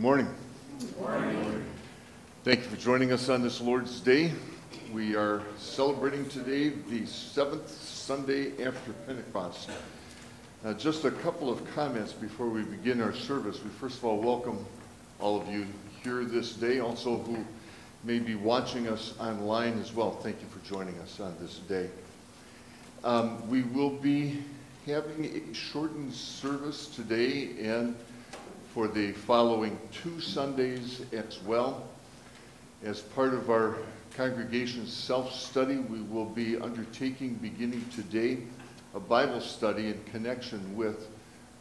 morning. Good morning. Thank you for joining us on this Lord's Day. We are celebrating today the seventh Sunday after Pentecost. Uh, just a couple of comments before we begin our service. We first of all welcome all of you here this day, also who may be watching us online as well. Thank you for joining us on this day. Um, we will be having a shortened service today and for the following two Sundays as well. As part of our congregation's self-study, we will be undertaking beginning today a Bible study in connection with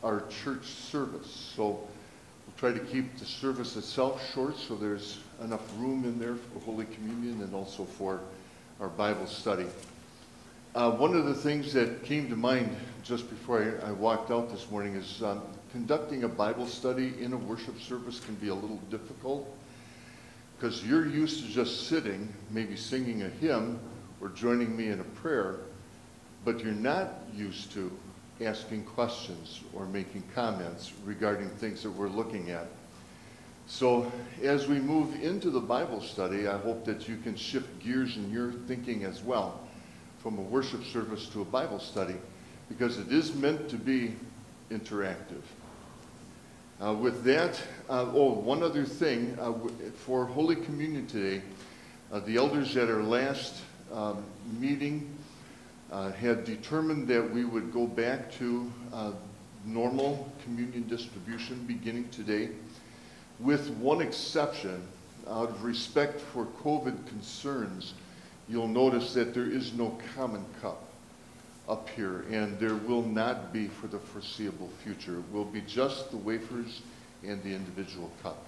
our church service. So we'll try to keep the service itself short so there's enough room in there for Holy Communion and also for our Bible study. Uh, one of the things that came to mind just before I, I walked out this morning is um, conducting a Bible study in a worship service can be a little difficult because you're used to just sitting, maybe singing a hymn or joining me in a prayer, but you're not used to asking questions or making comments regarding things that we're looking at. So as we move into the Bible study, I hope that you can shift gears in your thinking as well from a worship service to a Bible study because it is meant to be interactive. Uh, with that, uh, oh, one other thing. Uh, for Holy Communion today, uh, the elders at our last um, meeting uh, had determined that we would go back to uh, normal communion distribution beginning today, with one exception. Out of respect for COVID concerns, you'll notice that there is no common cup up here, and there will not be for the foreseeable future. It will be just the wafers and the individual cup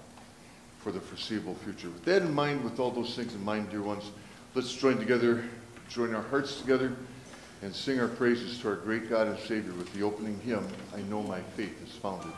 for the foreseeable future. With that in mind, with all those things in mind, dear ones, let's join together, join our hearts together, and sing our praises to our great God and Savior with the opening hymn, I Know My Faith is Founded.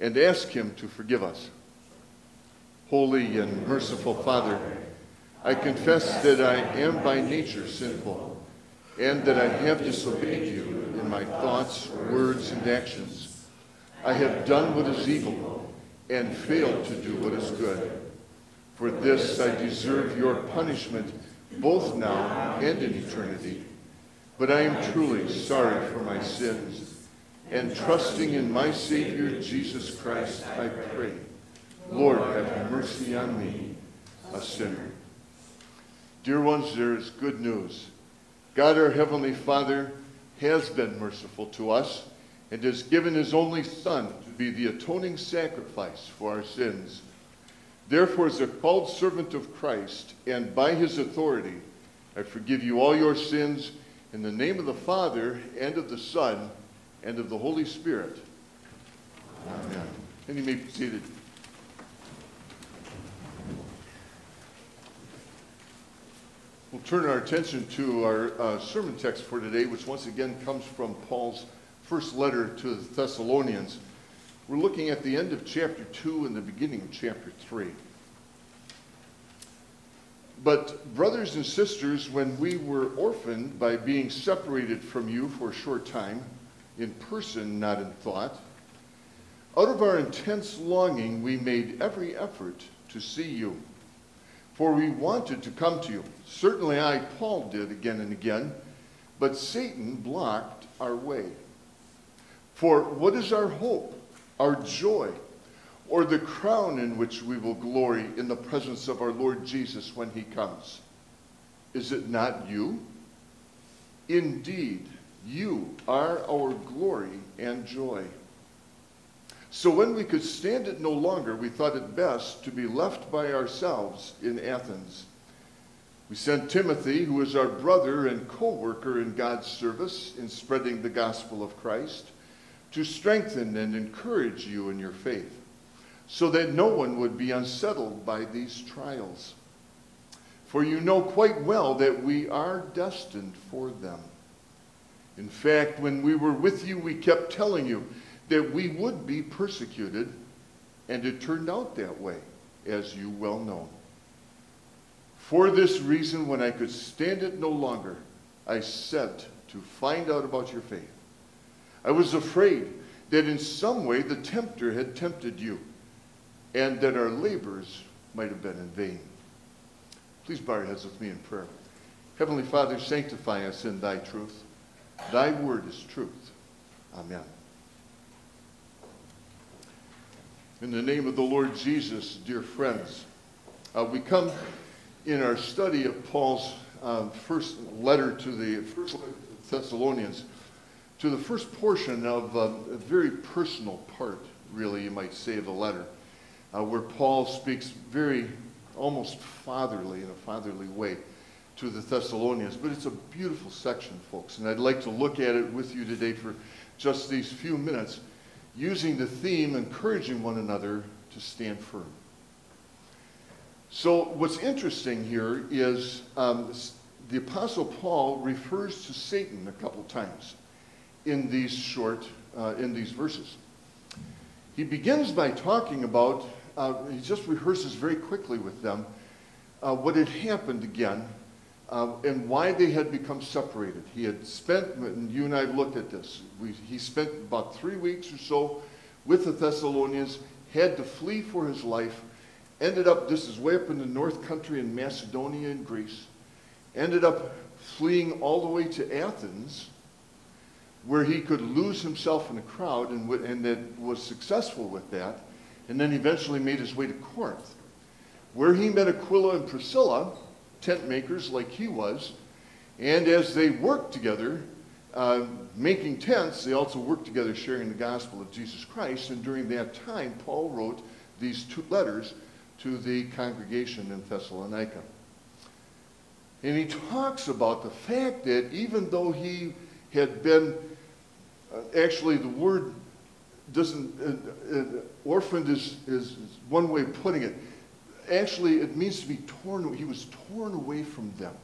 And ask him to forgive us. Holy and merciful Father, I confess that I am by nature sinful, and that I have disobeyed you in my thoughts, words, and actions. I have done what is evil, and failed to do what is good. For this I deserve your punishment, both now and in eternity. But I am truly sorry for my sins, and trusting in my Savior Jesus Christ, I pray, Lord, have mercy on me, a sinner. Dear ones, there is good news. God, our Heavenly Father, has been merciful to us and has given his only Son to be the atoning sacrifice for our sins. Therefore, as a called servant of Christ, and by his authority, I forgive you all your sins in the name of the Father, and of the Son, and of the Holy Spirit. Amen. And you may be seated. We'll turn our attention to our uh, sermon text for today, which once again comes from Paul's first letter to the Thessalonians. We're looking at the end of chapter 2 and the beginning of chapter 3. But, brothers and sisters, when we were orphaned by being separated from you for a short time, in person, not in thought, out of our intense longing, we made every effort to see you for we wanted to come to you. Certainly I, Paul, did again and again, but Satan blocked our way. For what is our hope, our joy, or the crown in which we will glory in the presence of our Lord Jesus when he comes? Is it not you? Indeed, you are our glory and joy. So when we could stand it no longer, we thought it best to be left by ourselves in Athens. We sent Timothy, who is our brother and co-worker in God's service in spreading the gospel of Christ, to strengthen and encourage you in your faith, so that no one would be unsettled by these trials. For you know quite well that we are destined for them. In fact, when we were with you, we kept telling you that we would be persecuted, and it turned out that way, as you well know. For this reason, when I could stand it no longer, I sent to find out about your faith. I was afraid that in some way the tempter had tempted you, and that our labors might have been in vain. Please bow your heads with me in prayer. Heavenly Father, sanctify us in thy truth. Thy word is truth. Amen. In the name of the Lord Jesus, dear friends, uh, we come in our study of Paul's uh, first letter to the first Thessalonians to the first portion of uh, a very personal part, really, you might say, of the letter, uh, where Paul speaks very almost fatherly, in a fatherly way, to the Thessalonians. But it's a beautiful section, folks, and I'd like to look at it with you today for just these few minutes using the theme encouraging one another to stand firm. So what's interesting here is um, the Apostle Paul refers to Satan a couple times in these short, uh, in these verses. He begins by talking about, uh, he just rehearses very quickly with them uh, what had happened again um, and why they had become separated. He had spent, and you and I looked at this, we, he spent about three weeks or so with the Thessalonians, had to flee for his life, ended up, this is way up in the north country in Macedonia and Greece, ended up fleeing all the way to Athens, where he could lose himself in a crowd and, and that was successful with that, and then eventually made his way to Corinth, where he met Aquila and Priscilla, tent makers like he was. And as they worked together, uh, making tents, they also worked together sharing the gospel of Jesus Christ. And during that time, Paul wrote these two letters to the congregation in Thessalonica. And he talks about the fact that even though he had been, uh, actually the word doesn't, uh, uh orphaned is, is one way of putting it actually, it means to be torn, he was torn away from them.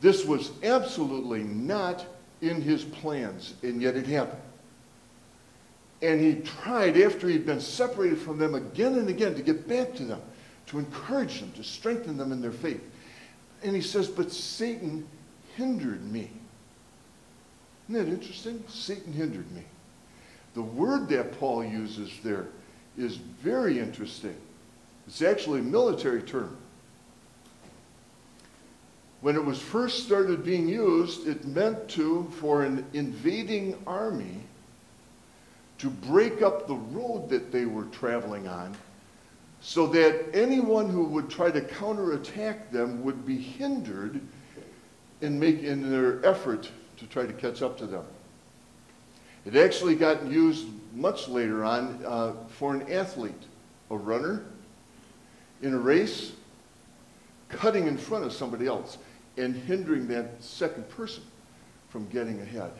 This was absolutely not in his plans, and yet it happened. And he tried, after he'd been separated from them again and again, to get back to them, to encourage them, to strengthen them in their faith. And he says, But Satan hindered me. Isn't that interesting? Satan hindered me. The word that Paul uses there is very interesting. It's actually a military term. When it was first started being used, it meant to, for an invading army, to break up the road that they were traveling on so that anyone who would try to counterattack them would be hindered in, make, in their effort to try to catch up to them. It actually got used much later on uh, for an athlete, a runner, in a race, cutting in front of somebody else and hindering that second person from getting ahead.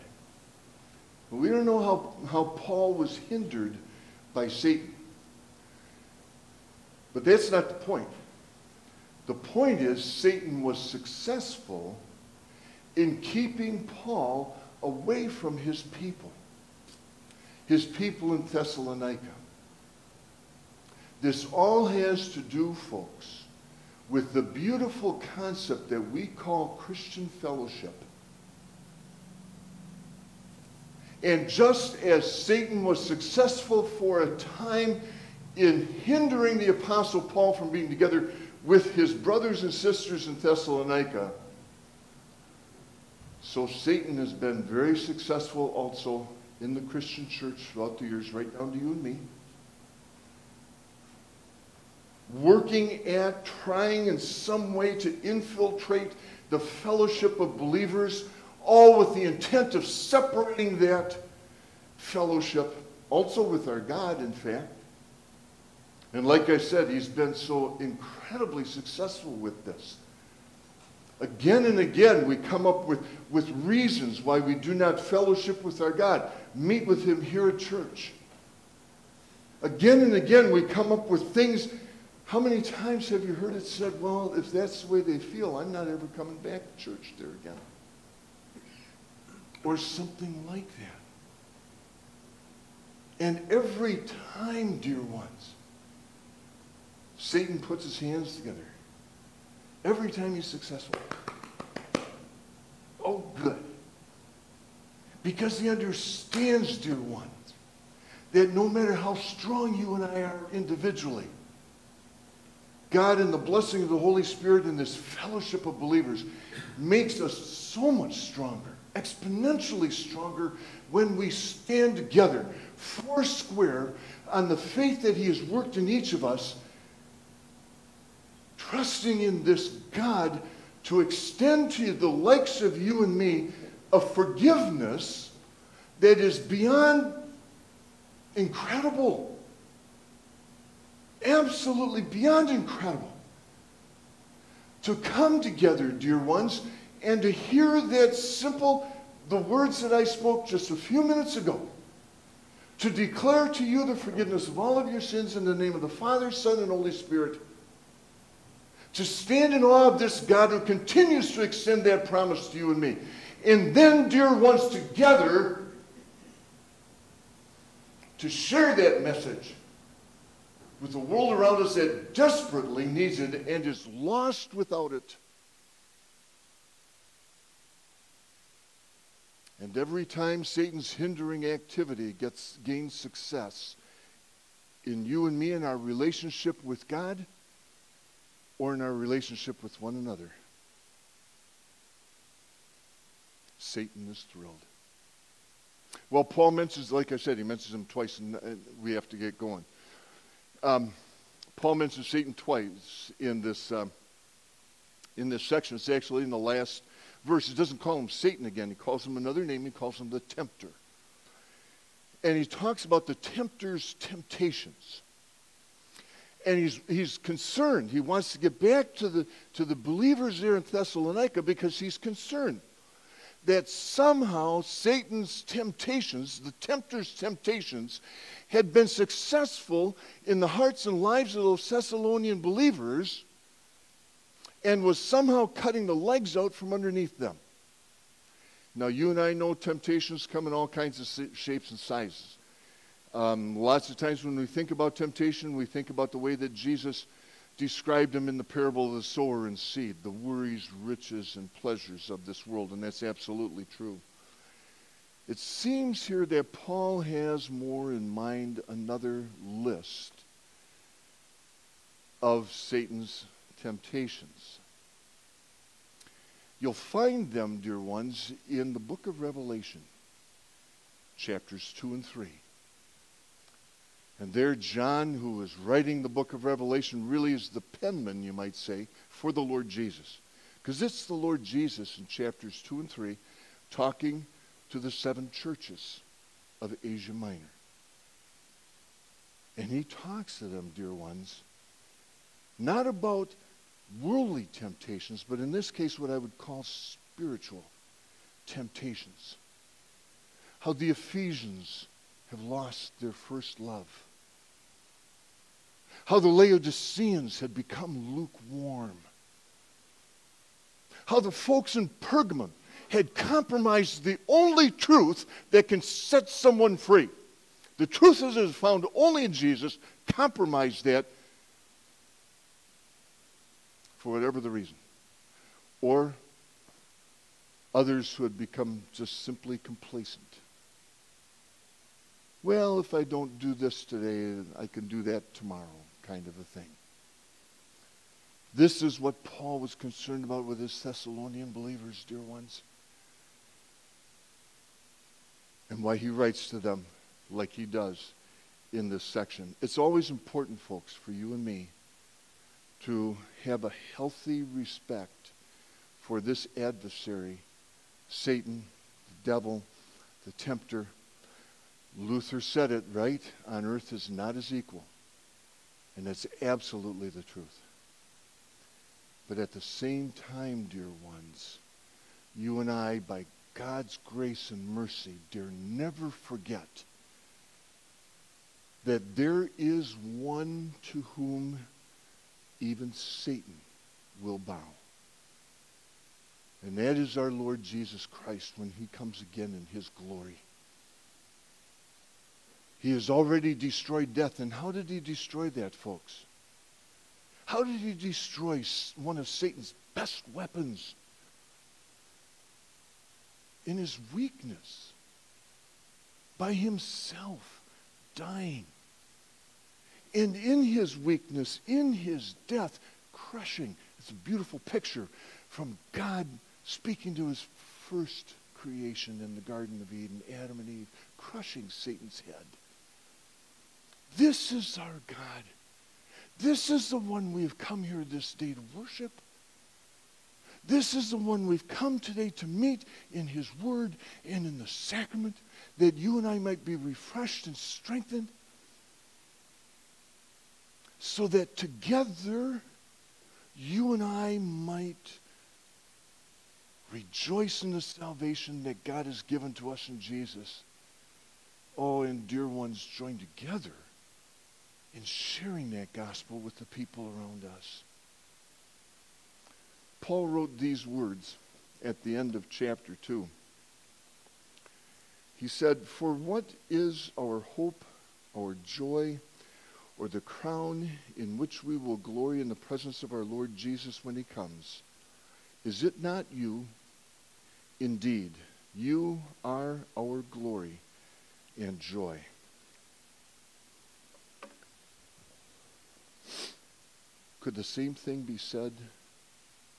But we don't know how, how Paul was hindered by Satan. But that's not the point. The point is Satan was successful in keeping Paul away from his people his people in Thessalonica. This all has to do, folks, with the beautiful concept that we call Christian fellowship. And just as Satan was successful for a time in hindering the Apostle Paul from being together with his brothers and sisters in Thessalonica, so Satan has been very successful also in the Christian church throughout the years, right down to you and me. Working at, trying in some way to infiltrate the fellowship of believers, all with the intent of separating that fellowship, also with our God, in fact. And like I said, he's been so incredibly successful with this. Again and again, we come up with, with reasons why we do not fellowship with our God meet with him here at church. Again and again, we come up with things. How many times have you heard it said, well, if that's the way they feel, I'm not ever coming back to church there again? Or something like that. And every time, dear ones, Satan puts his hands together. Every time he's successful. Oh, good. Because he understands, dear ones, that no matter how strong you and I are individually, God and the blessing of the Holy Spirit and this fellowship of believers makes us so much stronger, exponentially stronger when we stand together, four square, on the faith that he has worked in each of us, trusting in this God to extend to the likes of you and me a forgiveness that is beyond incredible. Absolutely beyond incredible. To come together, dear ones, and to hear that simple, the words that I spoke just a few minutes ago. To declare to you the forgiveness of all of your sins in the name of the Father, Son, and Holy Spirit. To stand in awe of this God who continues to extend that promise to you and me. And then, dear ones, together to share that message with the world around us that desperately needs it and is lost without it. And every time Satan's hindering activity gets gains success in you and me in our relationship with God or in our relationship with one another, Satan is thrilled. Well, Paul mentions, like I said, he mentions him twice, and uh, we have to get going. Um, Paul mentions Satan twice in this um, in this section. It's actually in the last verse. He doesn't call him Satan again. He calls him another name. He calls him the tempter. And he talks about the tempter's temptations. And he's, he's concerned. He wants to get back to the, to the believers there in Thessalonica because he's concerned that somehow Satan's temptations, the tempter's temptations, had been successful in the hearts and lives of those Thessalonian believers, and was somehow cutting the legs out from underneath them. Now, you and I know temptations come in all kinds of shapes and sizes. Um, lots of times when we think about temptation, we think about the way that Jesus described them in the parable of the sower and seed, the worries, riches, and pleasures of this world, and that's absolutely true. It seems here that Paul has more in mind another list of Satan's temptations. You'll find them, dear ones, in the book of Revelation, chapters 2 and 3. And there, John, who is writing the book of Revelation, really is the penman, you might say, for the Lord Jesus. Because it's the Lord Jesus in chapters 2 and 3 talking to the seven churches of Asia Minor. And he talks to them, dear ones, not about worldly temptations, but in this case, what I would call spiritual temptations. How the Ephesians have lost their first love. How the Laodiceans had become lukewarm. How the folks in Pergamon had compromised the only truth that can set someone free. The truth is found only in Jesus, compromised that for whatever the reason. Or others who had become just simply complacent. Well, if I don't do this today, I can do that tomorrow, kind of a thing. This is what Paul was concerned about with his Thessalonian believers, dear ones. And why he writes to them like he does in this section. It's always important, folks, for you and me to have a healthy respect for this adversary, Satan, the devil, the tempter. Luther said it, right? On earth is not his equal. And that's absolutely the truth. But at the same time, dear ones, you and I, by God's grace and mercy, dare never forget that there is one to whom even Satan will bow. And that is our Lord Jesus Christ when he comes again in his glory. He has already destroyed death. And how did he destroy that, folks? How did he destroy one of Satan's best weapons? In his weakness, by himself dying and in his weakness, in his death, crushing. It's a beautiful picture from God speaking to his first creation in the Garden of Eden, Adam and Eve, crushing Satan's head. This is our God. This is the one we have come here this day to worship. This is the one we've come today to meet in his word and in the sacrament that you and I might be refreshed and strengthened so that together you and I might rejoice in the salvation that God has given to us in Jesus. Oh, and dear ones, join together in sharing that gospel with the people around us. Paul wrote these words at the end of chapter 2. He said, For what is our hope, our joy, or the crown in which we will glory in the presence of our Lord Jesus when he comes. Is it not you? Indeed, you are our glory and joy. Could the same thing be said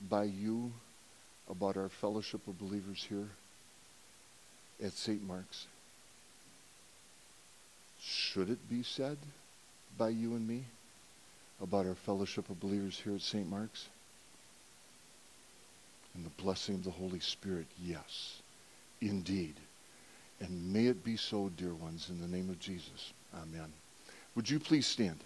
by you about our fellowship of believers here at St. Mark's? Should it be said? by you and me about our fellowship of believers here at St. Mark's? And the blessing of the Holy Spirit, yes, indeed. And may it be so, dear ones, in the name of Jesus. Amen. Would you please stand?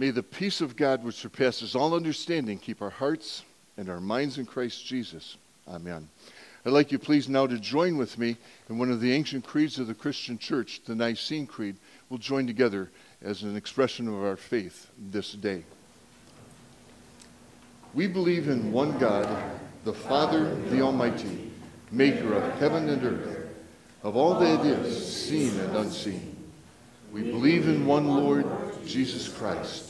May the peace of God, which surpasses all understanding, keep our hearts and our minds in Christ Jesus. Amen. I'd like you please now to join with me in one of the ancient creeds of the Christian church, the Nicene Creed. We'll join together as an expression of our faith this day. We believe in one God, the Father, the Almighty, maker of heaven and earth, of all that is seen and unseen. We believe in one Lord, Jesus Christ,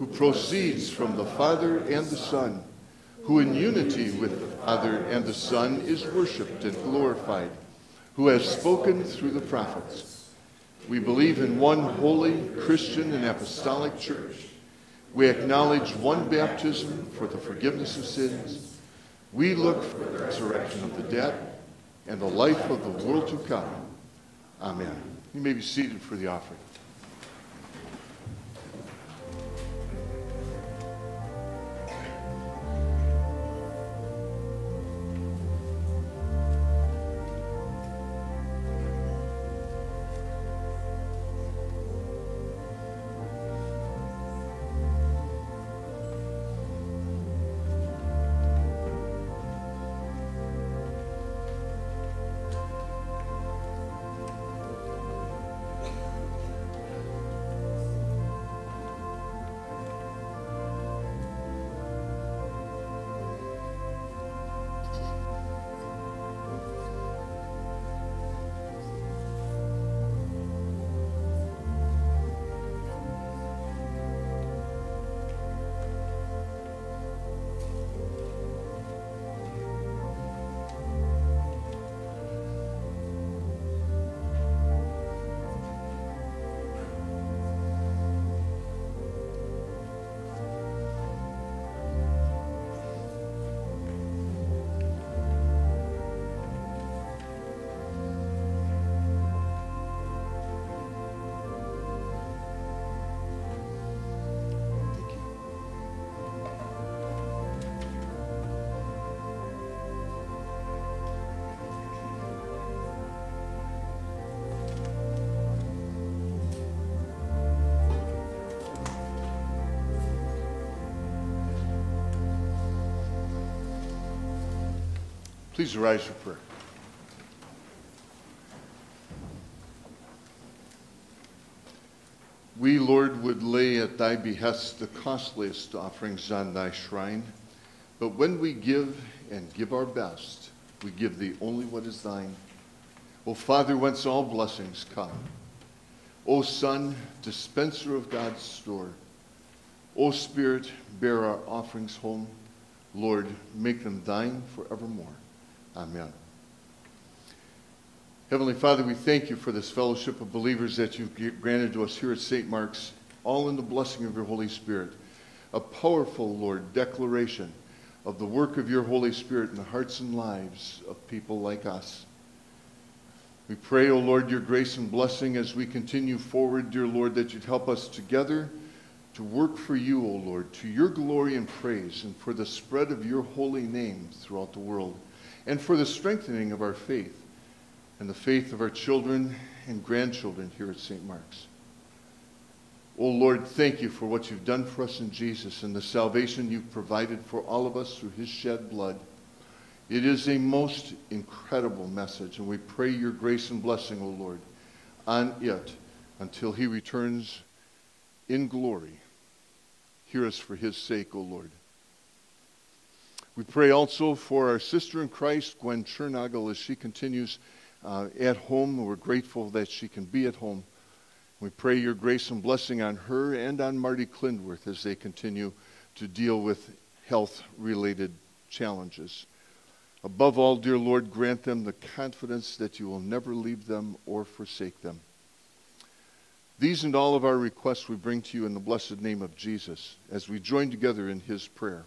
who proceeds from the Father and the Son, who in unity with the Father and the Son is worshiped and glorified, who has spoken through the prophets. We believe in one holy, Christian, and apostolic church. We acknowledge one baptism for the forgiveness of sins. We look for the resurrection of the dead and the life of the world to come. Amen. You may be seated for the offering. Please rise for prayer. We, Lord, would lay at thy behest the costliest offerings on thy shrine. But when we give and give our best, we give thee only what is thine. O Father, whence all blessings come. O Son, dispenser of God's store. O Spirit, bear our offerings home. Lord, make them thine forevermore. Amen. Heavenly Father, we thank you for this fellowship of believers that you've granted to us here at St. Mark's, all in the blessing of your Holy Spirit. A powerful, Lord, declaration of the work of your Holy Spirit in the hearts and lives of people like us. We pray, O Lord, your grace and blessing as we continue forward, dear Lord, that you'd help us together to work for you, O Lord, to your glory and praise, and for the spread of your holy name throughout the world and for the strengthening of our faith and the faith of our children and grandchildren here at St. Mark's. Oh Lord, thank you for what you've done for us in Jesus and the salvation you've provided for all of us through his shed blood. It is a most incredible message, and we pray your grace and blessing, O oh Lord, on it until he returns in glory. Hear us for his sake, O oh Lord. We pray also for our sister in Christ, Gwen Chernagel, as she continues uh, at home. We're grateful that she can be at home. We pray your grace and blessing on her and on Marty Klindworth as they continue to deal with health related challenges. Above all, dear Lord, grant them the confidence that you will never leave them or forsake them. These and all of our requests we bring to you in the blessed name of Jesus as we join together in his prayer.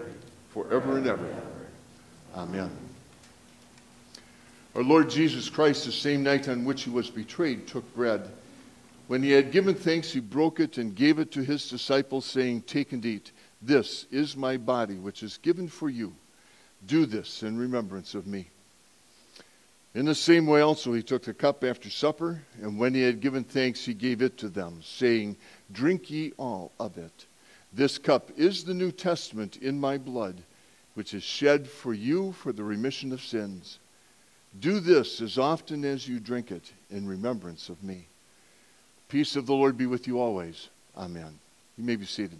forever and ever. Amen. Our Lord Jesus Christ, the same night on which he was betrayed, took bread. When he had given thanks, he broke it and gave it to his disciples, saying, Take and eat. This is my body, which is given for you. Do this in remembrance of me. In the same way also he took the cup after supper, and when he had given thanks, he gave it to them, saying, Drink ye all of it. This cup is the New Testament in my blood, which is shed for you for the remission of sins. Do this as often as you drink it in remembrance of me. Peace of the Lord be with you always. Amen. You may be seated.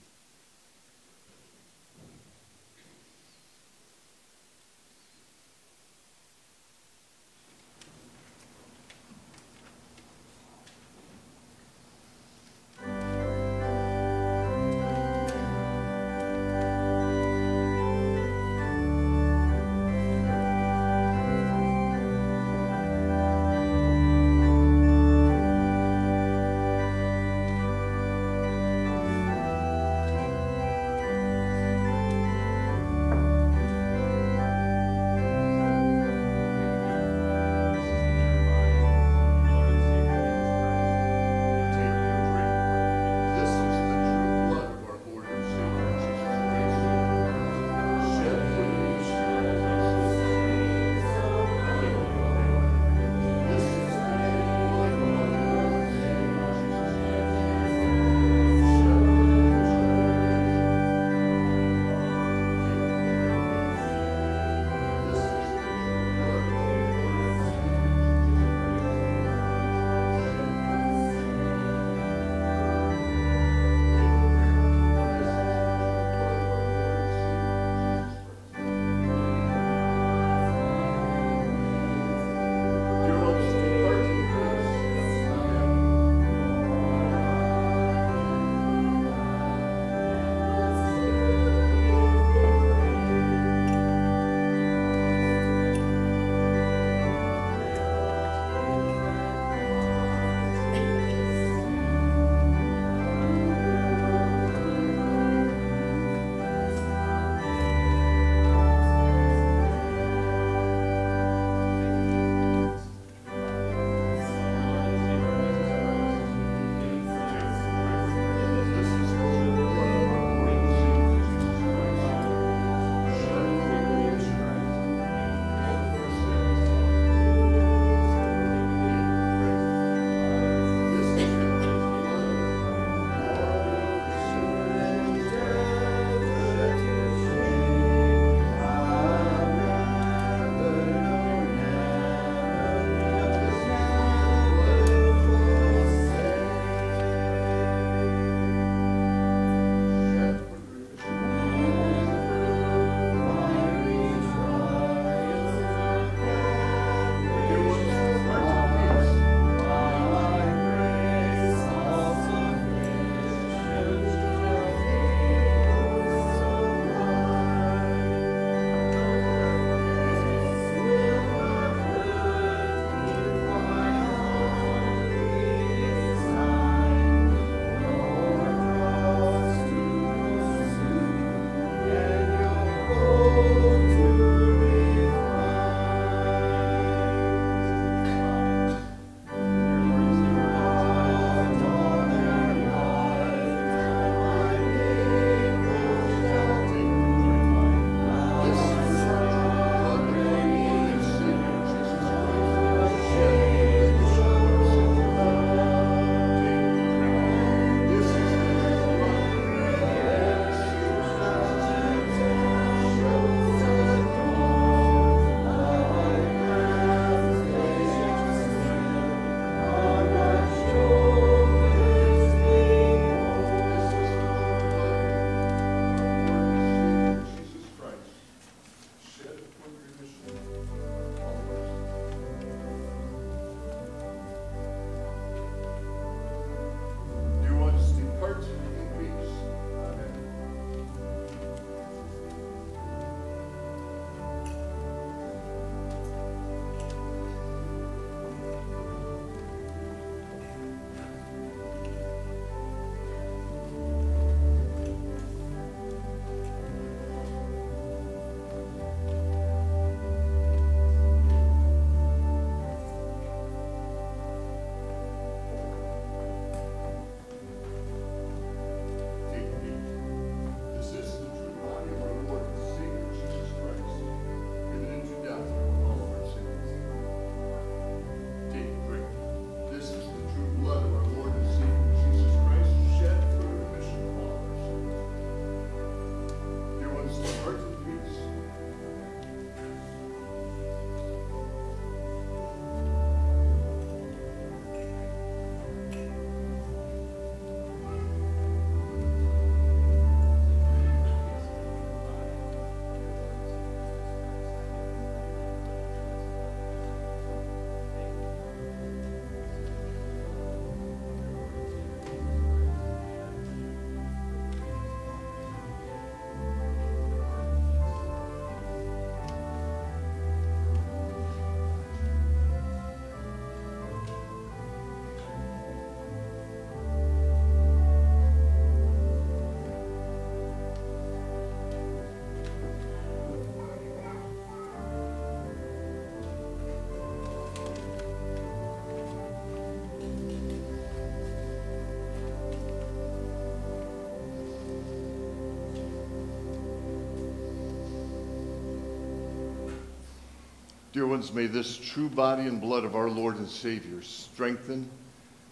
Dear ones, may this true body and blood of our Lord and Savior strengthen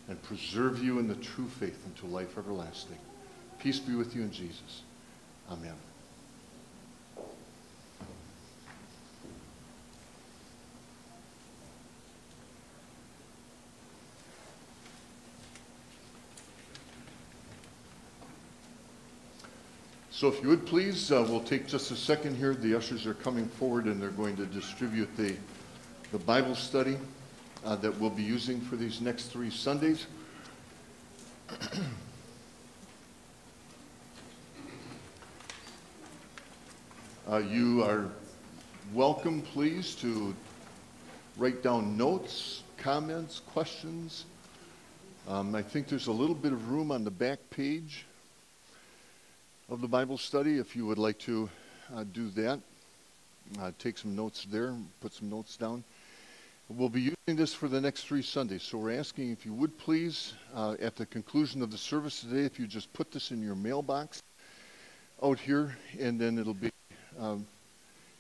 and preserve you in the true faith unto life everlasting. Peace be with you in Jesus. Amen. So if you would please, uh, we'll take just a second here. The ushers are coming forward and they're going to distribute the, the Bible study uh, that we'll be using for these next three Sundays. uh, you are welcome, please, to write down notes, comments, questions. Um, I think there's a little bit of room on the back page of the Bible study if you would like to uh, do that. Uh, take some notes there, put some notes down. We'll be using this for the next three Sundays, so we're asking if you would please, uh, at the conclusion of the service today, if you just put this in your mailbox out here, and then it'll be um,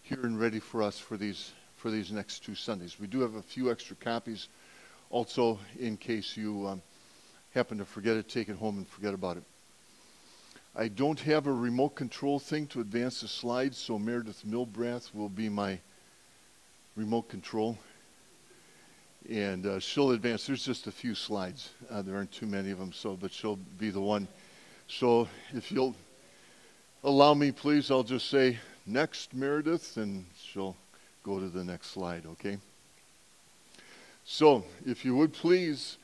here and ready for us for these for these next two Sundays. We do have a few extra copies, also in case you um, happen to forget it, take it home and forget about it. I don't have a remote control thing to advance the slides, so Meredith Milbrath will be my remote control and uh, she'll advance. There's just a few slides. Uh, there aren't too many of them, so but she'll be the one. So if you'll allow me, please, I'll just say next, Meredith, and she'll go to the next slide. Okay. So if you would please,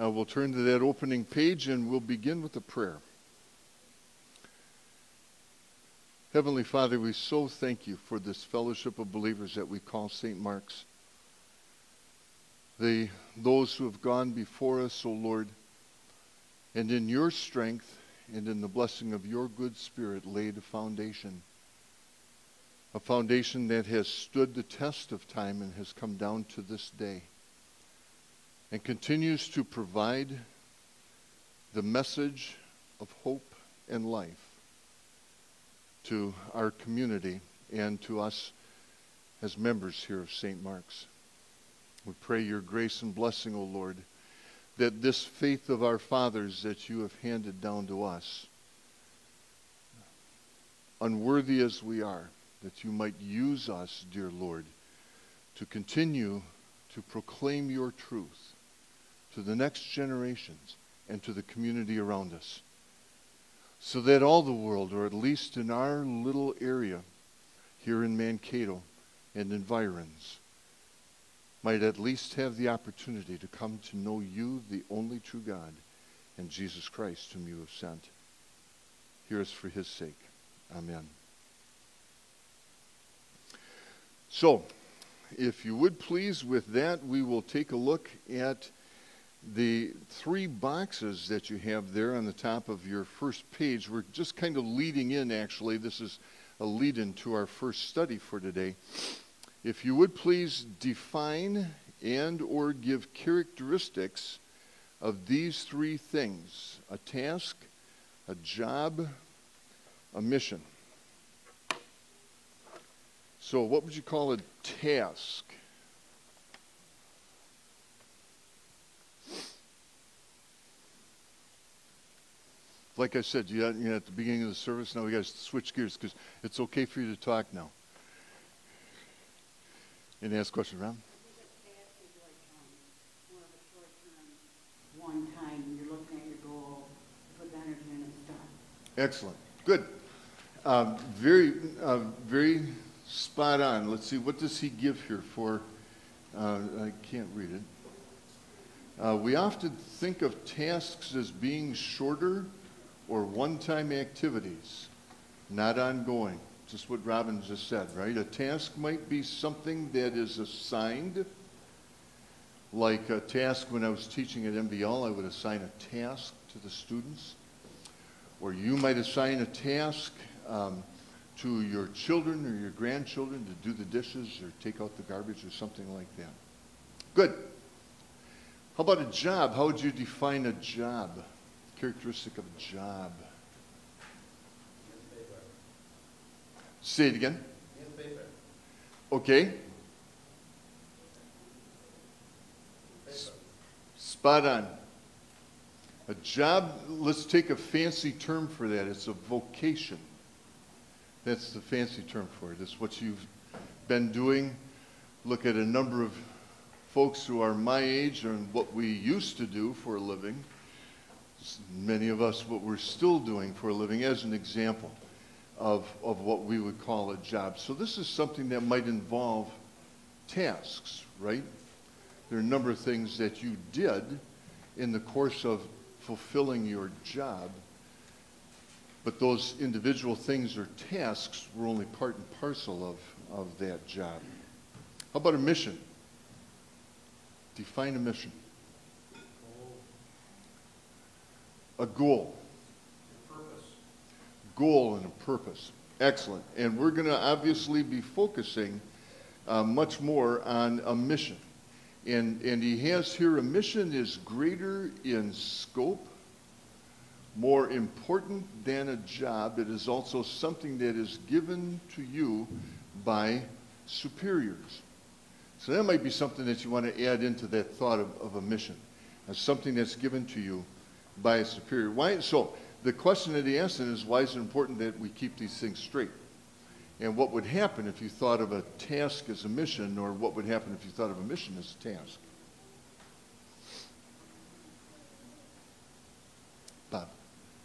uh, we'll turn to that opening page and we'll begin with a prayer. Heavenly Father, we so thank you for this fellowship of believers that we call St. Mark's the, those who have gone before us, O Lord, and in your strength and in the blessing of your good spirit laid a foundation. A foundation that has stood the test of time and has come down to this day and continues to provide the message of hope and life to our community and to us as members here of St. Mark's. We pray your grace and blessing, O Lord, that this faith of our fathers that you have handed down to us, unworthy as we are, that you might use us, dear Lord, to continue to proclaim your truth to the next generations and to the community around us. So that all the world, or at least in our little area here in Mankato and environs, might at least have the opportunity to come to know you, the only true God, and Jesus Christ, whom you have sent. Hear us for his sake. Amen. So, if you would please, with that, we will take a look at the three boxes that you have there on the top of your first page. We're just kind of leading in, actually. This is a lead in to our first study for today. If you would please define and or give characteristics of these three things, a task, a job, a mission. So what would you call a task? Like I said, you, you know, at the beginning of the service, now we got to switch gears because it's okay for you to talk now. Any ask questions, Ron? One time, you're looking at your goal, put the energy in and start. Excellent. Good. Um, very, uh, very spot on. Let's see, what does he give here for? Uh, I can't read it. Uh, we often think of tasks as being shorter or one-time activities, not ongoing just what Robin just said, right? A task might be something that is assigned. Like a task when I was teaching at MBL, I would assign a task to the students. Or you might assign a task um, to your children or your grandchildren to do the dishes or take out the garbage or something like that. Good. How about a job? How would you define a job? characteristic of a job. Say it again. Okay. Spot on. A job, let's take a fancy term for that. It's a vocation. That's the fancy term for it. It's what you've been doing. Look at a number of folks who are my age and what we used to do for a living Many of us, what we're still doing for a living, as an example of, of what we would call a job. So this is something that might involve tasks, right? There are a number of things that you did in the course of fulfilling your job, but those individual things or tasks were only part and parcel of, of that job. How about a mission? Define a mission. A goal. Purpose. Goal and a purpose. Excellent. And we're going to obviously be focusing uh, much more on a mission. And, and he has here a mission is greater in scope, more important than a job. It is also something that is given to you by superiors. So that might be something that you want to add into that thought of, of a mission, as something that's given to you by a superior. Why? So the question that he asked is, why is it important that we keep these things straight? And what would happen if you thought of a task as a mission, or what would happen if you thought of a mission as a task? Bob.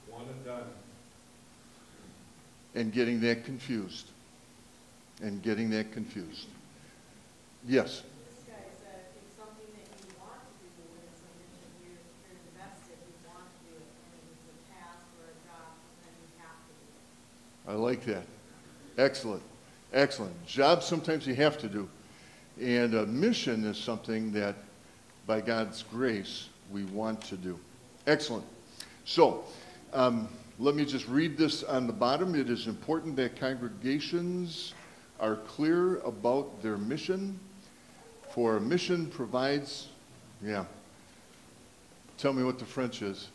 One and done. And getting that confused. And getting that confused. Yes. This guy said it's something that you want to do, when it's a mission, you're, you're invested, you want to do it, and it's a task or a job, then you have to do it. I like that. Excellent. Excellent. Job sometimes you have to do. And a mission is something that, by God's grace, we want to do. Excellent. So, um, let me just read this on the bottom. It is important that congregations are clear about their mission, for a mission provides, yeah. Tell me what the French is.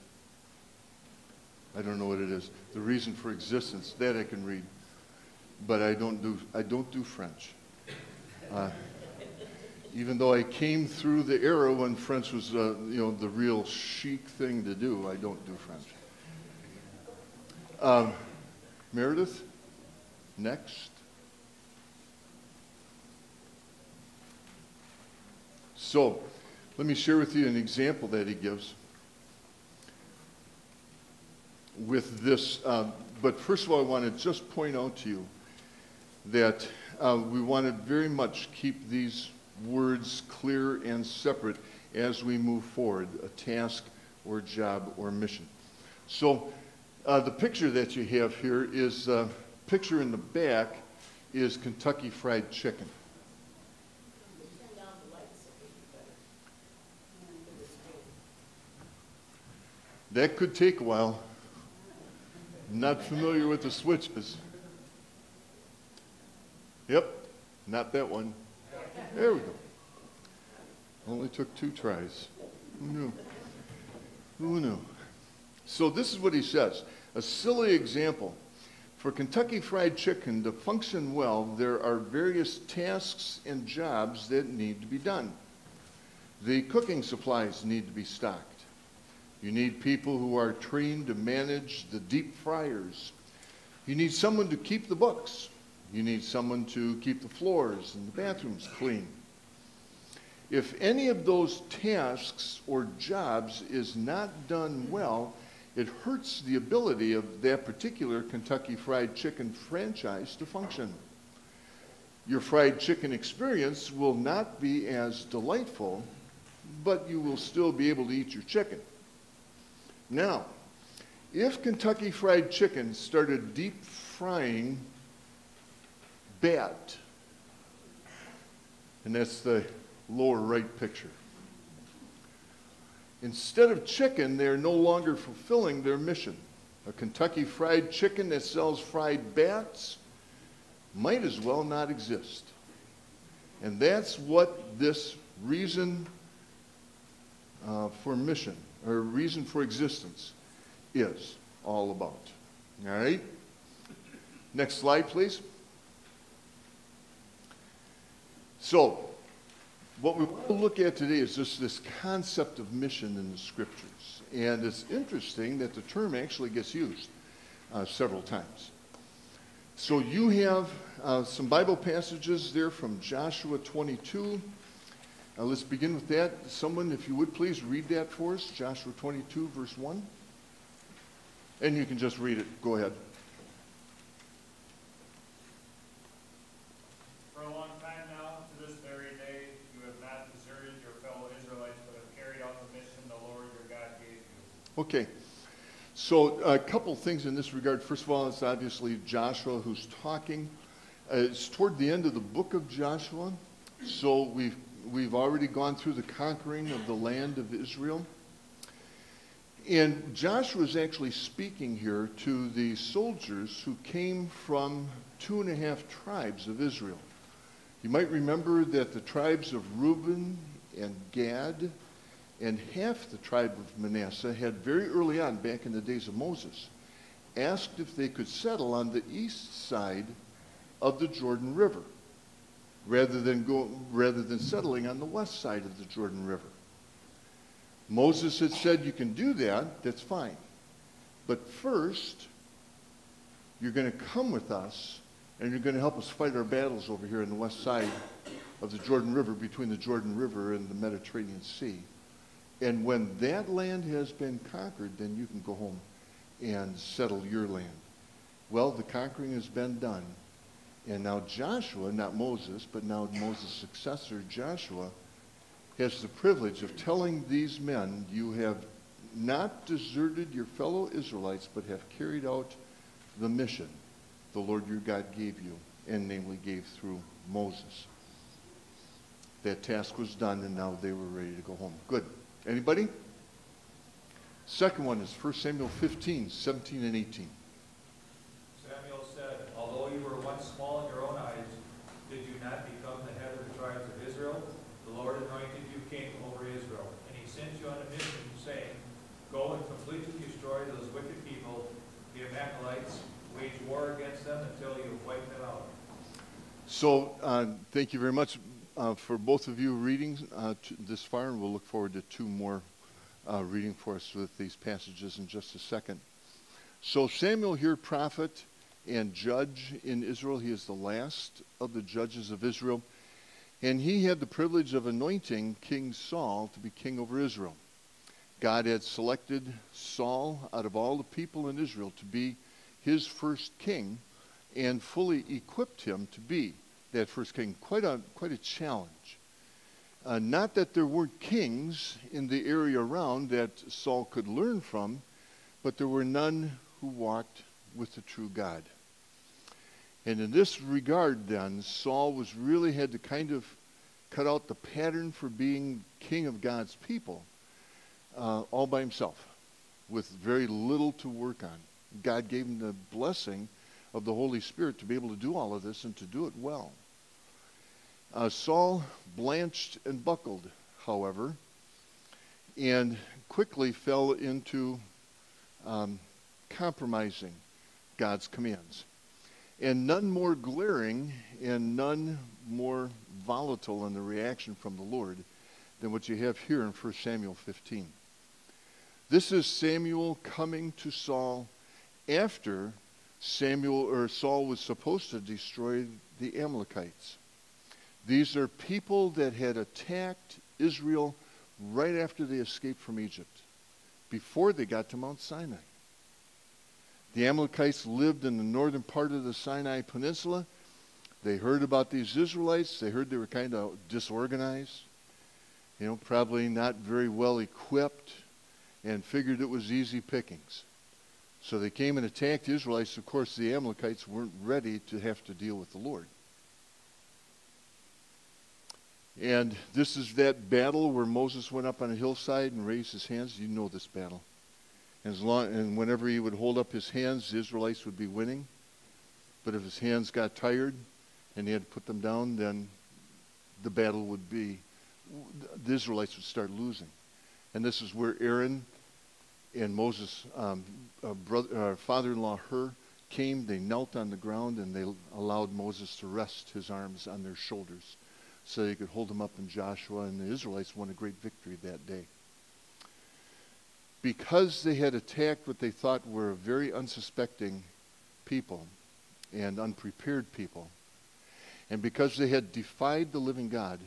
I don't know what it is. The reason for existence. That I can read but I don't do, I don't do French. Uh, even though I came through the era when French was, uh, you know, the real chic thing to do, I don't do French. Um, Meredith, next. So, let me share with you an example that he gives with this. Um, but first of all, I want to just point out to you that uh, we want to very much keep these words clear and separate as we move forward, a task or job or mission. So uh, the picture that you have here is, uh, picture in the back is Kentucky Fried Chicken. That could take a while. Not familiar with the switches. Yep, not that one. There we go. Only took two tries. Who knew? Who knew? So this is what he says. A silly example. For Kentucky Fried Chicken to function well, there are various tasks and jobs that need to be done. The cooking supplies need to be stocked. You need people who are trained to manage the deep fryers. You need someone to keep the books. You need someone to keep the floors and the bathrooms clean. If any of those tasks or jobs is not done well, it hurts the ability of that particular Kentucky Fried Chicken franchise to function. Your fried chicken experience will not be as delightful, but you will still be able to eat your chicken. Now, if Kentucky Fried Chicken started deep frying bat. And that's the lower right picture. Instead of chicken, they are no longer fulfilling their mission. A Kentucky fried chicken that sells fried bats might as well not exist. And that's what this reason uh, for mission, or reason for existence, is all about. All right? Next slide, please. So, What we want to look at today is just this concept of mission in the scriptures. And it's interesting that the term actually gets used uh, several times. So you have uh, some Bible passages there from Joshua 22. Uh, let's begin with that. Someone, if you would please read that for us, Joshua 22, verse 1. And you can just read it. Go ahead. For a long time now, to this very day, you have not deserted your fellow Israelites, but have carried out the mission the Lord your God gave you. Okay. So a couple things in this regard. First of all, it's obviously Joshua who's talking. Uh, it's toward the end of the book of Joshua. So we've, we've already gone through the conquering of the land of Israel. And Joshua is actually speaking here to the soldiers who came from two and a half tribes of Israel. You might remember that the tribes of Reuben and Gad and half the tribe of Manasseh had very early on, back in the days of Moses, asked if they could settle on the east side of the Jordan River rather than, go, rather than settling on the west side of the Jordan River. Moses had said, You can do that, that's fine. But first, you're going to come with us and you're going to help us fight our battles over here on the west side of the Jordan River, between the Jordan River and the Mediterranean Sea. And when that land has been conquered, then you can go home and settle your land. Well, the conquering has been done. And now Joshua, not Moses, but now Moses' successor, Joshua, has the privilege of telling these men, you have not deserted your fellow Israelites, but have carried out the mission the Lord your God gave you, and namely gave through Moses. That task was done, and now they were ready to go home. Good. Anybody? Second one is 1 Samuel 15, 17 and 18. Samuel said, Although you were once small in your own eyes, did you not become the head of the tribes of Israel? The Lord anointed you king over Israel, and he sent you on a mission, saying, Go and completely destroy those wicked people, the Amalekites, wage war against until you out. So, uh, thank you very much uh, for both of you reading uh, this far, and we'll look forward to two more uh, reading for us with these passages in just a second. So, Samuel here, prophet and judge in Israel. He is the last of the judges of Israel. And he had the privilege of anointing King Saul to be king over Israel. God had selected Saul out of all the people in Israel to be his first king and fully equipped him to be that first king. Quite a, quite a challenge. Uh, not that there weren't kings in the area around that Saul could learn from, but there were none who walked with the true God. And in this regard, then, Saul was really had to kind of cut out the pattern for being king of God's people uh, all by himself with very little to work on. God gave him the blessing of the Holy Spirit to be able to do all of this and to do it well. Uh, Saul blanched and buckled, however, and quickly fell into um, compromising God's commands. And none more glaring and none more volatile in the reaction from the Lord than what you have here in 1 Samuel 15. This is Samuel coming to Saul after Samuel or Saul was supposed to destroy the Amalekites. These are people that had attacked Israel right after they escaped from Egypt, before they got to Mount Sinai. The Amalekites lived in the northern part of the Sinai Peninsula. They heard about these Israelites. They heard they were kind of disorganized, you know, probably not very well equipped, and figured it was easy pickings. So they came and attacked the Israelites. Of course, the Amalekites weren't ready to have to deal with the Lord. And this is that battle where Moses went up on a hillside and raised his hands. You know this battle. And, as long, and whenever he would hold up his hands, the Israelites would be winning. But if his hands got tired and he had to put them down, then the battle would be, the Israelites would start losing. And this is where Aaron and Moses' um, uh, brother, uh, father-in-law Hur came. They knelt on the ground and they allowed Moses to rest his arms on their shoulders so they could hold him up in Joshua, and the Israelites won a great victory that day. Because they had attacked what they thought were very unsuspecting people and unprepared people, and because they had defied the living God,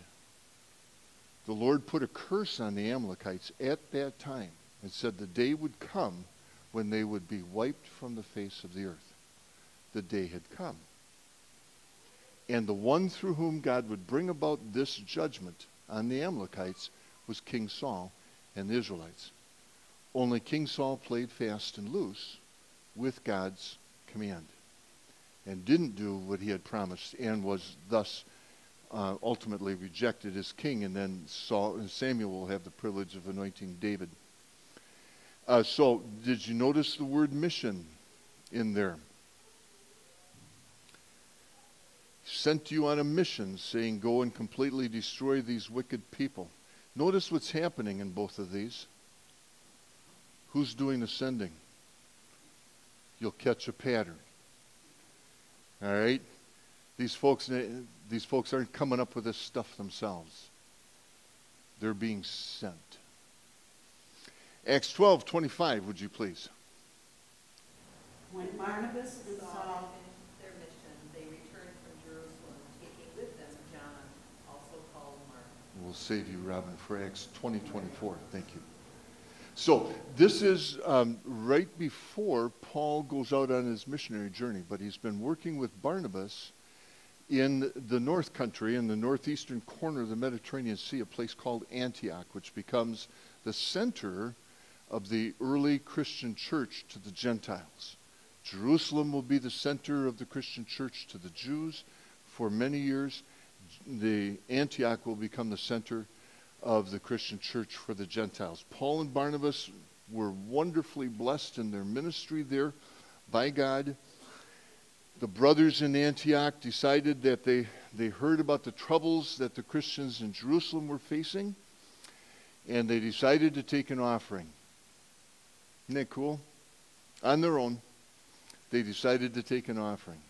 the Lord put a curse on the Amalekites at that time and said the day would come when they would be wiped from the face of the earth. The day had come. And the one through whom God would bring about this judgment on the Amalekites was King Saul and the Israelites. Only King Saul played fast and loose with God's command and didn't do what he had promised and was thus uh, ultimately rejected as king. And then Saul and Samuel will have the privilege of anointing David. Uh, so, did you notice the word mission in there? Sent you on a mission saying, Go and completely destroy these wicked people. Notice what's happening in both of these. Who's doing the sending? You'll catch a pattern. All right? These folks, these folks aren't coming up with this stuff themselves. They're being sent. Acts 12, 25, would you please? When Barnabas and Saul their mission, they returned from Jerusalem, taking with them John, also called Mark. We'll save you, Robin, for Acts 20, 24. Thank you. So this is um, right before Paul goes out on his missionary journey, but he's been working with Barnabas in the north country, in the northeastern corner of the Mediterranean Sea, a place called Antioch, which becomes the center of the early Christian church to the Gentiles. Jerusalem will be the center of the Christian church to the Jews for many years. The Antioch will become the center of the Christian church for the Gentiles. Paul and Barnabas were wonderfully blessed in their ministry there by God. The brothers in Antioch decided that they, they heard about the troubles that the Christians in Jerusalem were facing, and they decided to take an offering. Isn't that cool? On their own, they decided to take an offering.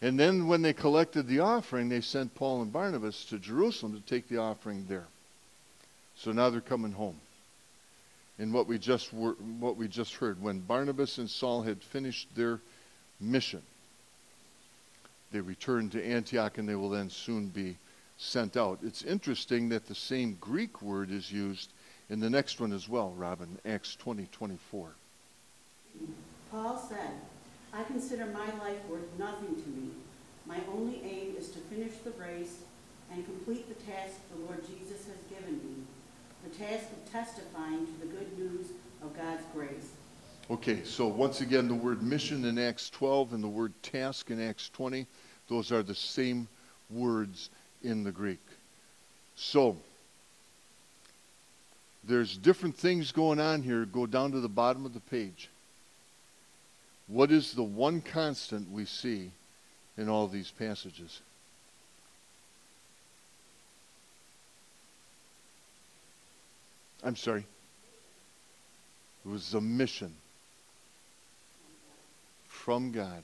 And then when they collected the offering, they sent Paul and Barnabas to Jerusalem to take the offering there. So now they're coming home. And what we just were, what we just heard, when Barnabas and Saul had finished their mission, they returned to Antioch and they will then soon be sent out. It's interesting that the same Greek word is used in the next one as well, Robin, Acts 20, 24. Paul said, I consider my life worth nothing to me. My only aim is to finish the race and complete the task the Lord Jesus has given me, the task of testifying to the good news of God's grace. Okay, so once again, the word mission in Acts 12 and the word task in Acts 20, those are the same words in the Greek. So, there's different things going on here. Go down to the bottom of the page. What is the one constant we see in all these passages? I'm sorry. It was the mission from God.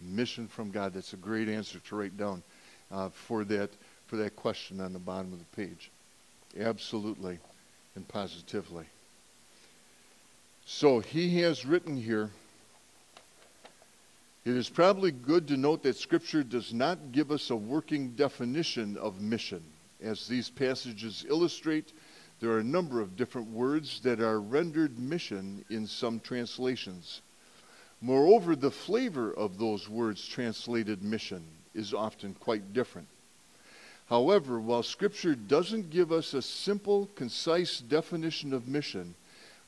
Mission from God. That's a great answer to write down uh, for that for that question on the bottom of the page. Absolutely and positively. So he has written here. It is probably good to note that Scripture does not give us a working definition of mission. As these passages illustrate, there are a number of different words that are rendered mission in some translations. Moreover, the flavor of those words translated mission is often quite different. However, while Scripture doesn't give us a simple, concise definition of mission,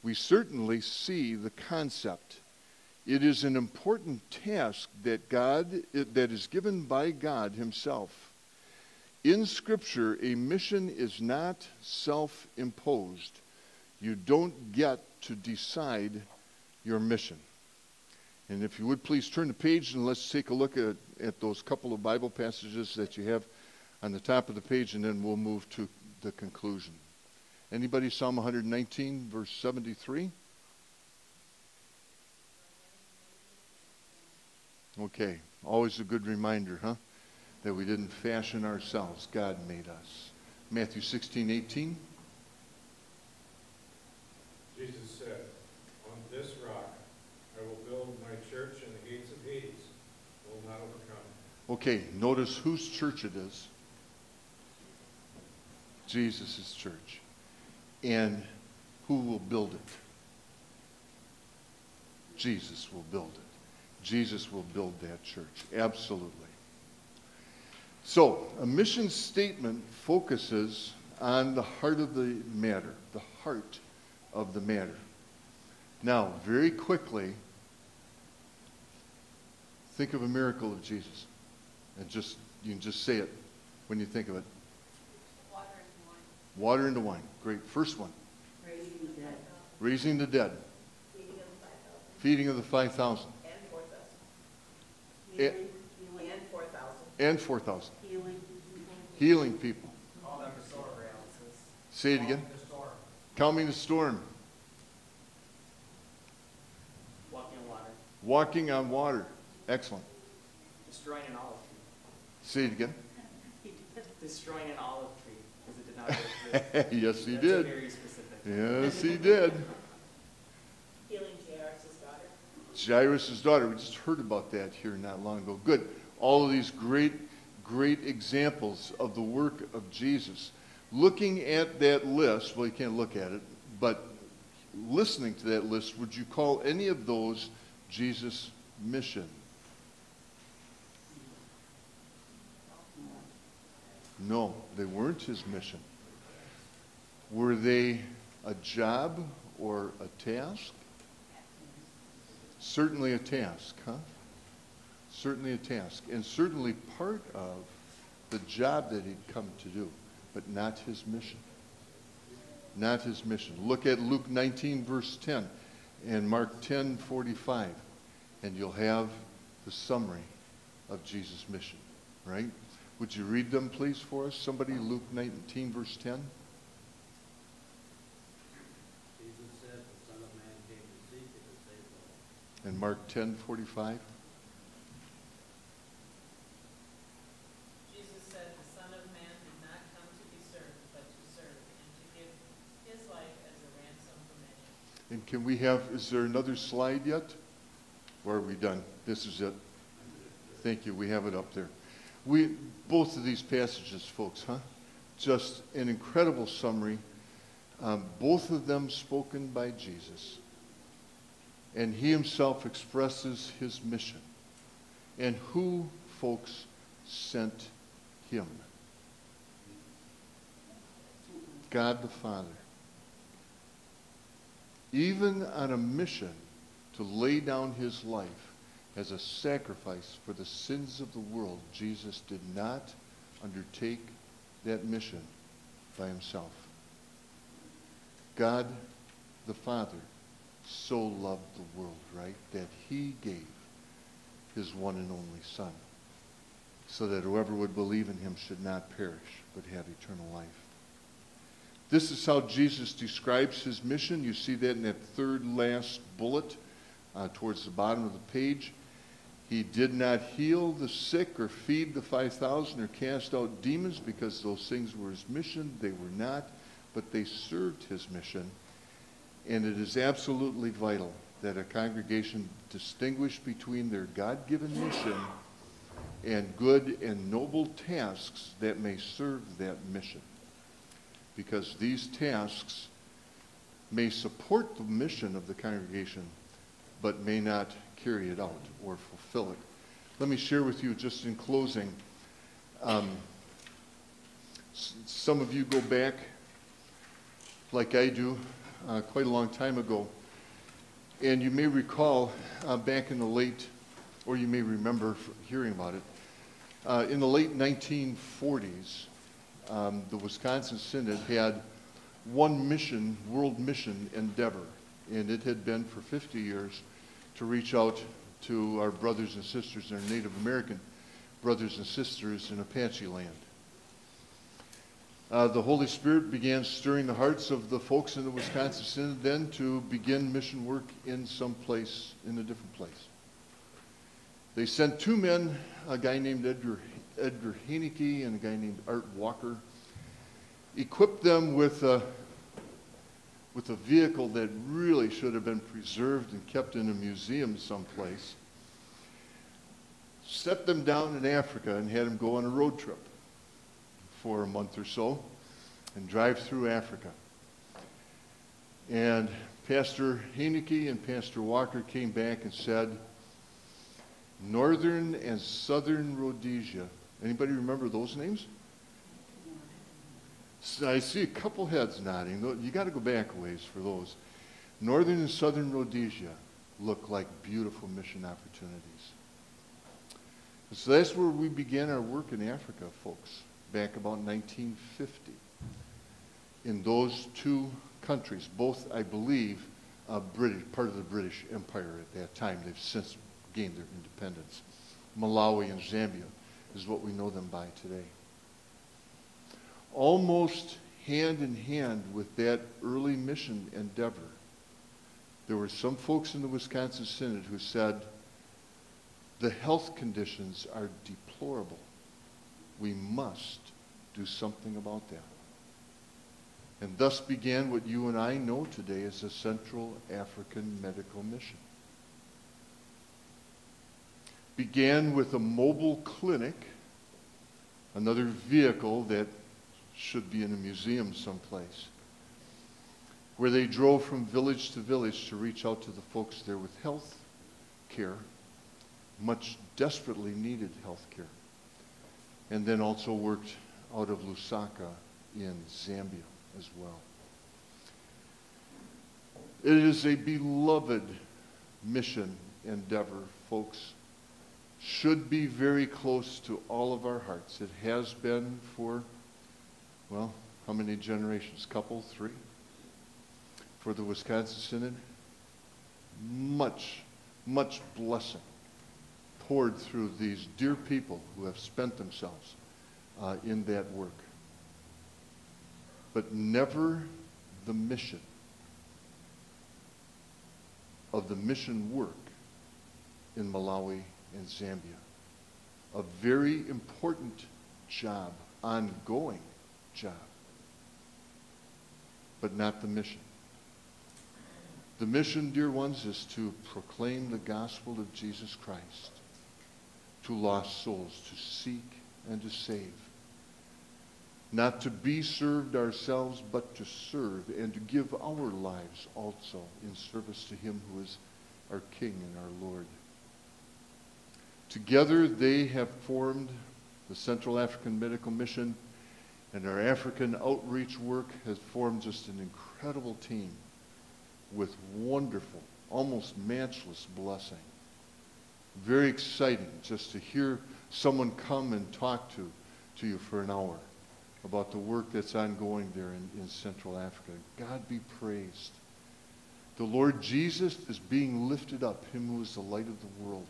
we certainly see the concept. It is an important task that God that is given by God himself. In Scripture, a mission is not self-imposed. You don't get to decide your mission. And if you would please turn the page and let's take a look at, at those couple of Bible passages that you have on the top of the page, and then we'll move to the conclusion. Anybody, Psalm 119, verse 73? Okay, always a good reminder, huh? that we didn't fashion ourselves. God made us. Matthew 16, 18. Jesus said, On this rock I will build my church, and the gates of Hades will not overcome. Okay, notice whose church it is. Jesus' church. And who will build it? Jesus will build it. Jesus will build that church. Absolutely. So, a mission statement focuses on the heart of the matter, the heart of the matter. Now, very quickly, think of a miracle of Jesus. And just, you can just say it when you think of it. Water and wine. Water into wine. Great. First one. Raising the dead. Raising the dead. Feeding of the five thousand. Feeding of the 5,000. And four thousand. Eh. Healing, healing, And four thousand. And 4,000. healing people. Healing people. All them storm. Say it again. The storm. Calming the storm. Walking on water, Walking on water. Excellent. destroying an olive tree. Say it again. Destroying an olive tree yes, he That's did. Very. Yes, he did. Healing Jairus' daughter. Jairus' daughter. We just heard about that here not long ago. Good. All of these great, great examples of the work of Jesus. Looking at that list, well, you can't look at it, but listening to that list, would you call any of those Jesus' mission? No, they weren't his mission. Were they a job or a task? Certainly a task, huh? Certainly a task, and certainly part of the job that he'd come to do, but not his mission. Not his mission. Look at Luke 19, verse 10, and Mark 10, 45, and you'll have the summary of Jesus' mission, right? Would you read them, please, for us? Somebody, Luke 19, verse 10? Jesus said, the Son of Man came to seek and to save the lost. And Mark 10, 45? Jesus said, the Son of Man did not come to be served, but to serve, and to give his life as a ransom for many. And can we have, is there another slide yet? Or are we done? This is it. Thank you, we have it up there. We, both of these passages, folks, huh? Just an incredible summary. Um, both of them spoken by Jesus. And he himself expresses his mission. And who, folks, sent him? God the Father. Even on a mission to lay down his life as a sacrifice for the sins of the world, Jesus did not undertake that mission by himself. God the Father so loved the world, right, that he gave his one and only Son, so that whoever would believe in him should not perish, but have eternal life. This is how Jesus describes his mission. You see that in that third last bullet uh, towards the bottom of the page. He did not heal the sick or feed the 5,000 or cast out demons because those things were his mission. They were not, but they served his mission. And it is absolutely vital that a congregation distinguish between their God-given mission and good and noble tasks that may serve that mission. Because these tasks may support the mission of the congregation, but may not carry it out or fulfill it. Let me share with you just in closing. Um, some of you go back, like I do, uh, quite a long time ago. And you may recall uh, back in the late, or you may remember hearing about it, uh, in the late 1940s, um, the Wisconsin Synod had one mission, world mission endeavor, and it had been for 50 years to reach out to our brothers and sisters, our Native American brothers and sisters in Apache land. Uh, the Holy Spirit began stirring the hearts of the folks in the Wisconsin Synod then to begin mission work in some place, in a different place. They sent two men, a guy named Edgar, Edgar and a guy named Art Wacker, equipped them with a, with a vehicle that really should have been preserved and kept in a museum someplace, set them down in Africa and had them go on a road trip for a month or so and drive through Africa. And Pastor Hoenecke and Pastor Wacker came back and said, Northern and Southern Rhodesia. Anybody remember those names? So I see a couple heads nodding. You got to go back a ways for those. Northern and Southern Rhodesia look like beautiful mission opportunities. So that's where we began our work in Africa, folks, back about 1950. In those two countries, both, I believe, British, part of the British Empire at that time. They've since gained their independence. Malawi and Zambia is what we know them by today. Almost hand in hand with that early mission endeavor, there were some folks in the Wisconsin Synod who said, the health conditions are deplorable. We must do something about that. And thus began what you and I know today as the Central African Medical Mission. Began with a mobile clinic, another vehicle that should be in a museum someplace, where they drove from village to village to reach out to the folks there with health care, much desperately needed health care. And then also worked out of Lusaka in Zambia as well. It is a beloved mission endeavor, folks. Should be very close to all of our hearts. It has been for, well, how many generations? Couple, three? For the Wisconsin Synod? Much, much blessing poured through these dear people who have spent themselves uh, in that work but never the mission of the mission work in Malawi and Zambia. A very important job, ongoing job, but not the mission. The mission, dear ones, is to proclaim the gospel of Jesus Christ to lost souls, to seek and to save not to be served ourselves, but to serve and to give our lives also in service to him who is our King and our Lord. Together they have formed the Central African Medical Mission, and our African outreach work has formed just an incredible team with wonderful, almost matchless blessing. Very exciting just to hear someone come and talk to, to you for an hour about the work that's ongoing there in, in Central Africa. God be praised. The Lord Jesus is being lifted up, him who is the light of the world.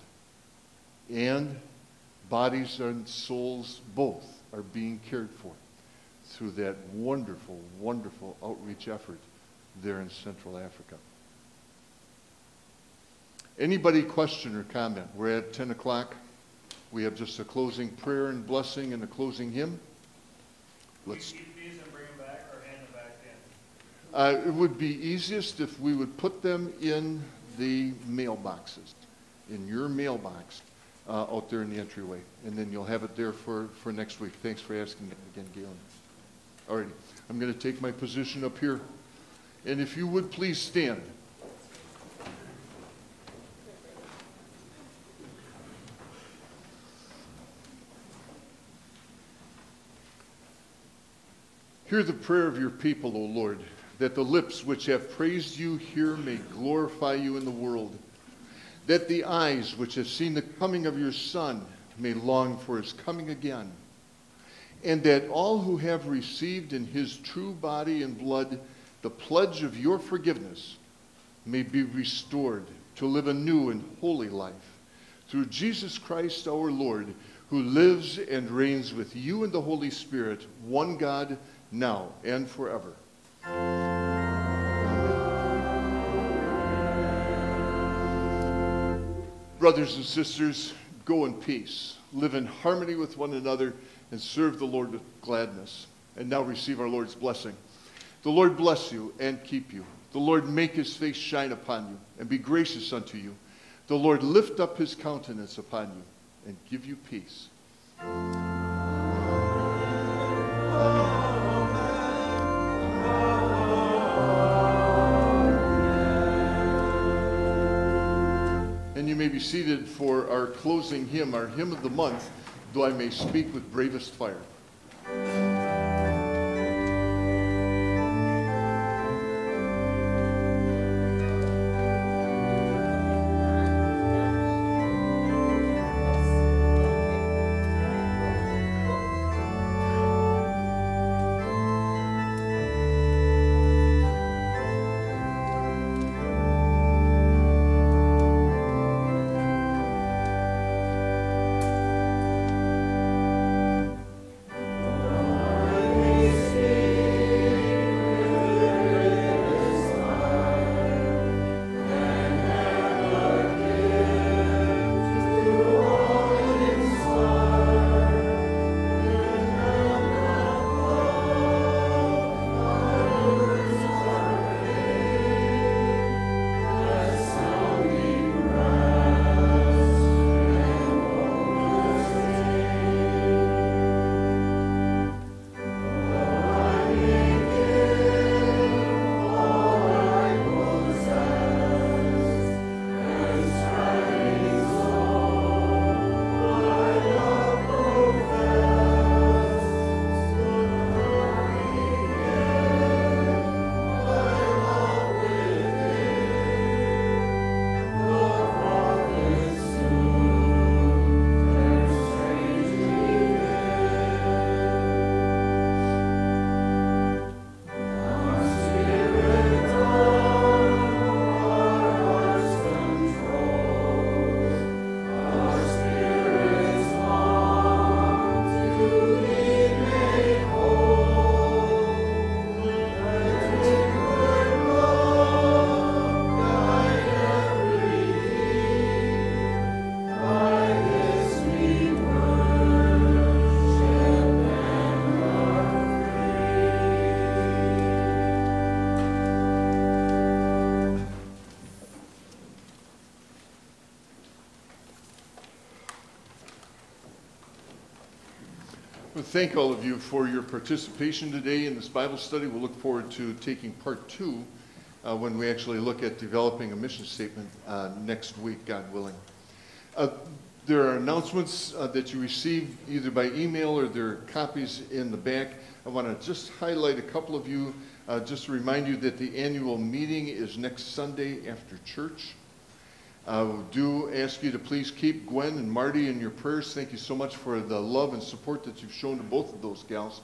And bodies and souls both are being cared for through that wonderful, wonderful outreach effort there in Central Africa. Anybody question or comment? We're at 10 o'clock. We have just a closing prayer and blessing and a closing hymn. Let's. Keep these and bring them back or hand them back in? Uh, it would be easiest if we would put them in the mailboxes, in your mailbox, uh, out there in the entryway, and then you'll have it there for, for next week. Thanks for asking again, Galen. All right, I'm going to take my position up here, and if you would please stand. Hear the prayer of your people, O Lord, that the lips which have praised you here may glorify you in the world, that the eyes which have seen the coming of your Son may long for his coming again, and that all who have received in his true body and blood the pledge of your forgiveness may be restored to live a new and holy life through Jesus Christ our Lord, who lives and reigns with you in the Holy Spirit, one God, now and forever. Brothers and sisters, go in peace. live in harmony with one another, and serve the Lord with gladness. And now receive our Lord's blessing. The Lord bless you and keep you. The Lord make his face shine upon you and be gracious unto you. The Lord lift up his countenance upon you and give you peace. You may be seated for our closing hymn, our hymn of the month, Though I May Speak with Bravest Fire. Thank all of you for your participation today in this Bible study. We'll look forward to taking part two uh, when we actually look at developing a mission statement uh, next week, God willing. Uh, there are announcements uh, that you receive either by email or there are copies in the back. I want to just highlight a couple of you, uh, just to remind you that the annual meeting is next Sunday after church. I do ask you to please keep Gwen and Marty in your prayers. Thank you so much for the love and support that you've shown to both of those gals.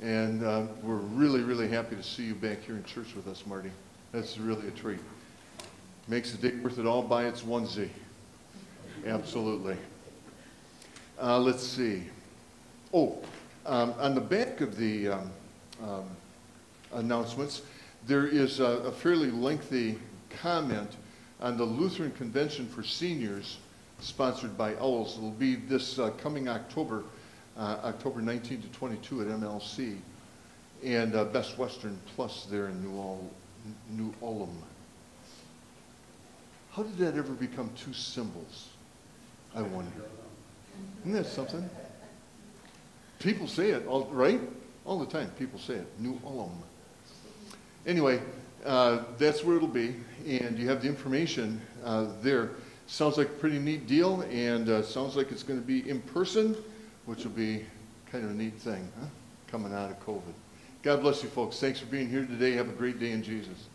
And uh, we're really, really happy to see you back here in church with us, Marty. That's really a treat. Makes the day worth it all by its onesie. Absolutely. Uh, let's see. Oh, um, on the back of the um, um, announcements, there is a, a fairly lengthy comment on the Lutheran Convention for Seniors, sponsored by Owls. It'll be this uh, coming October, uh, October 19 to 22 at MLC, and uh, Best Western Plus there in New, Ul- New Ulm. How did that ever become two symbols? I wonder. Isn't that something? People say it, all, right? All the time, people say it. New Ulm. Anyway, uh, that's where it'll be, and you have the information uh, there. Sounds like a pretty neat deal, and uh, sounds like it's going to be in person, which will be kind of a neat thing, huh? Coming out of COVID. God bless you, folks. Thanks for being here today. Have a great day in Jesus.